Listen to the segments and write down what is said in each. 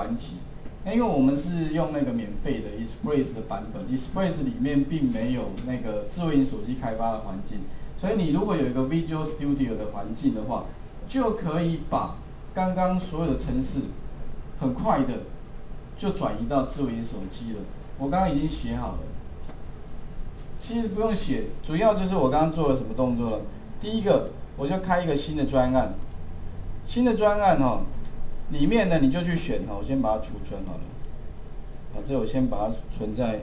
软体，因为我们是用那个免费的 Express 的版本，Express 里面并没有那个智慧型手机开发的环境，所以你如果有一个 Visual Studio 的环境的话，就可以把刚刚所有的程式很快的就转移到智慧型手机了。我刚刚已经写好了，其实不用写，主要就是我刚刚做了什么动作了。第一个，我就开一个新的专案，新的专案哈，里面呢你就去选哈，我先把它储存好了，好，这我先把它存在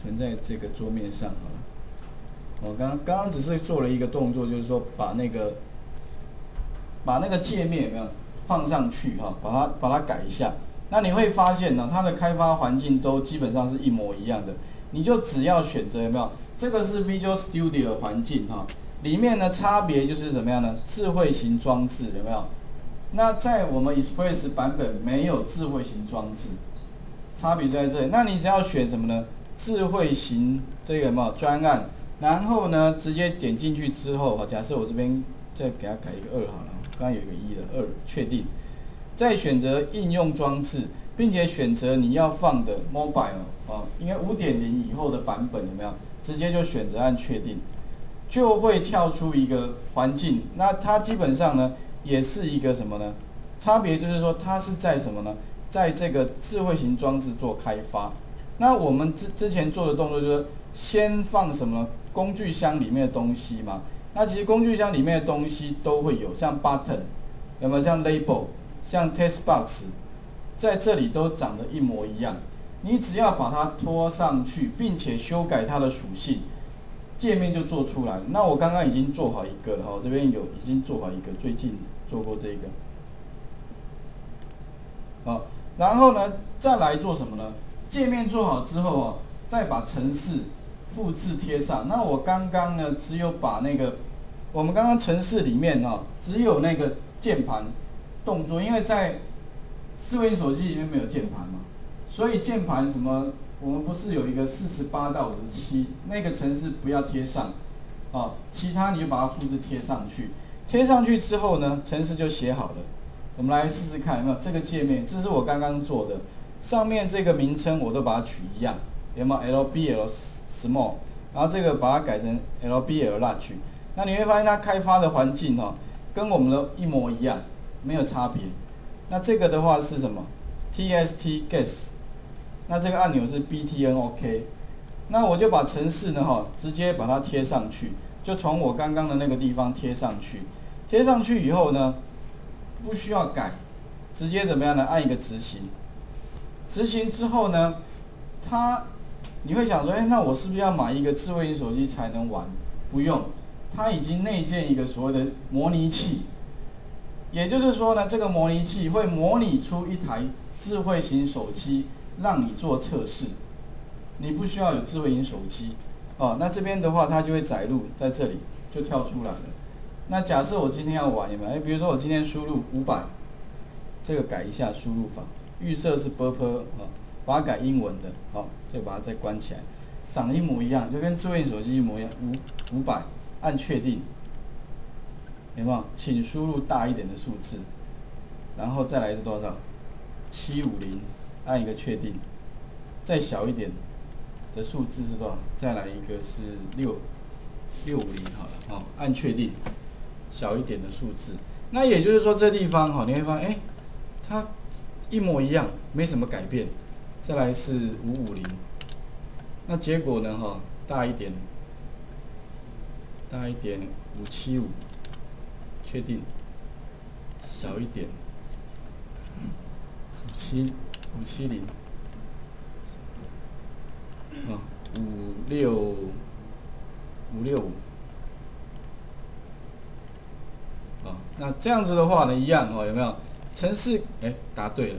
存在这个桌面上好了。我刚刚刚只是做了一个动作，就是说把那个把那个界面有没有放上去哈，把它把它改一下。那你会发现呢，它的开发环境都基本上是一模一样的。你就只要选择有没有，这个是 Visual Studio 环境哈，里面呢差别就是怎么样呢？智慧型装置有没有？那在我们 Express 版本没有智慧型装置，差别在这里。那你只要选什么呢？智慧型这个嘛专案？然后呢，直接点进去之后，假设我这边再给它改一个二好了，刚刚有个一的二，确定。再选择应用装置，并且选择你要放的 mobile 啊，应该五点零以后的版本有没有？直接就选择按确定，就会跳出一个环境。那它基本上呢，也是一个什么呢？差别就是说，它是在什么呢？在这个智慧型装置做开发。那我们之之前做的动作就是先放什么工具箱里面的东西嘛？那其实工具箱里面的东西都会有，像 button 有没有？像 label。像 test box 在这里都长得一模一样，你只要把它拖上去，并且修改它的属性，界面就做出来。那我刚刚已经做好一个了，哈，这边有已经做好一个，最近做过这个。好，然后呢，再来做什么呢？界面做好之后啊，再把程式复制贴上。那我刚刚呢，只有把那个我们刚刚程式里面啊，只有那个键盘。动作，因为在四维手机里面没有键盘嘛，所以键盘什么，我们不是有一个四十八到五十七那个城市不要贴上，啊，其他你就把它复制贴上去，贴上去之后呢，城市就写好了。我们来试试看有没有这个界面，这是我刚刚做的，上面这个名称我都把它取一样，有没有 LBL Small，然后这个把它改成 LBL Large，那你会发现它开发的环境哦，跟我们的一模一样。没有差别，那这个的话是什么？T S T guess 那这个按钮是 B T N O K，那我就把程式呢哈，直接把它贴上去，就从我刚刚的那个地方贴上去，贴上去以后呢，不需要改，直接怎么样呢？按一个执行，执行之后呢，它你会想说，哎，那我是不是要买一个智慧型手机才能玩？不用，它已经内建一个所谓的模拟器。也就是说呢，这个模拟器会模拟出一台智慧型手机，让你做测试。你不需要有智慧型手机，哦，那这边的话它就会载入在这里就跳出来了。那假设我今天要玩有没有？哎，比如说我今天输入五百，这个改一下输入法，预设是 b p 啊，把它改英文的，好，就把它再关起来，长得一模一样，就跟智慧型手机一模一样，五五百，按确定。有没有？请输入大一点的数字，然后再来是多少？七五零，按一个确定。再小一点的数字是多少？再来一个是六六五零，好了，好，按确定。小一点的数字，那也就是说这地方哈，你会发现，哎，它一模一样，没什么改变。再来是五五零，那结果呢？哈，大一点，大一点，五七五。确定，小一点，五七五七零，啊，五六五六五，啊，那这样子的话呢，一样哦，有没有？城市，哎，答对了，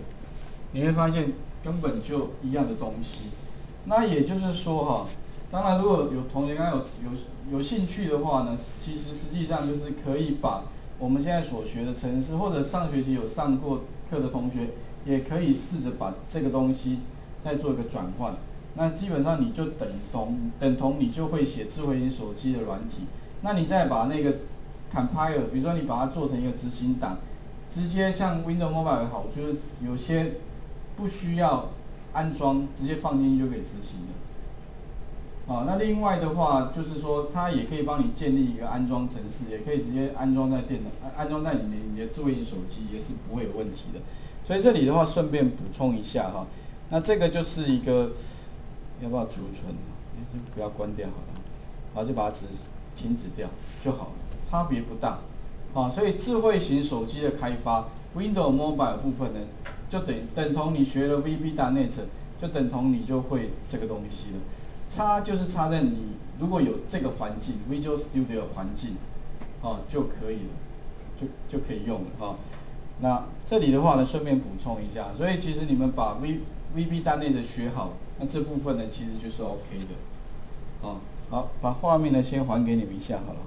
你会发现根本就一样的东西。那也就是说哈，当然如果有同学刚有有有兴趣的话呢，其实实际上就是可以把。我们现在所学的程式，或者上学期有上过课的同学，也可以试着把这个东西再做一个转换。那基本上你就等同等同你就会写智慧型手机的软体。那你再把那个 compile，比如说你把它做成一个执行档，直接像 Windows Mobile 的好处就是有些不需要安装，直接放进去就可以执行的。啊，那另外的话就是说，它也可以帮你建立一个安装程式，也可以直接安装在电脑，安安装在你的你的智慧型手机也是不会有问题的。所以这里的话顺便补充一下哈，那这个就是一个要不要储存？就不要关掉好了，然后就把它止停止掉就好了，差别不大。啊，所以智慧型手机的开发，Windows Mobile 部分呢，就等等同你学了 VB.NET，就等同你就会这个东西了。差就是差在你如果有这个环境，Visual Studio 环境，哦就可以了，就就可以用了哈。那这里的话呢，顺便补充一下，所以其实你们把 VVB 单内的学好，那这部分呢其实就是 OK 的。哦，好，把画面呢先还给你们一下好了。